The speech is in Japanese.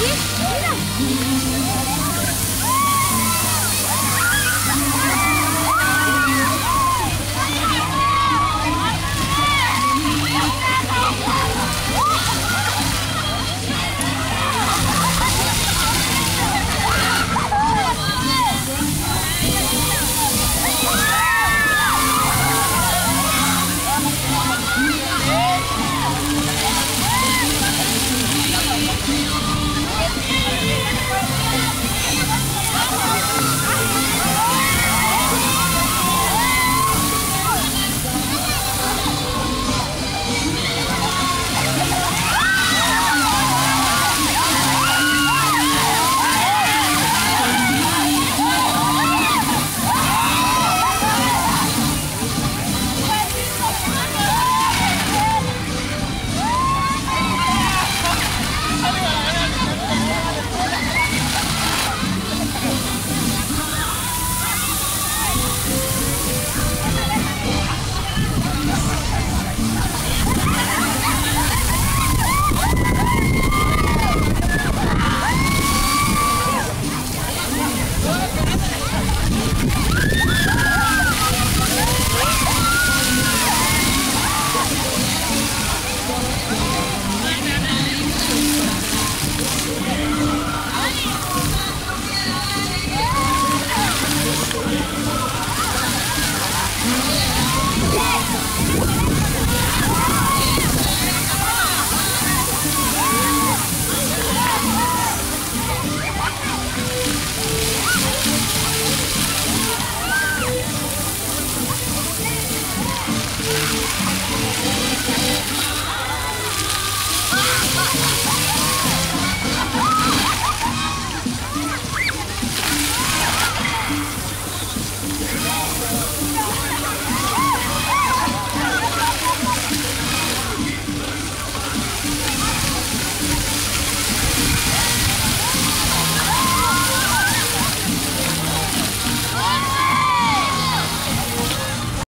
えっ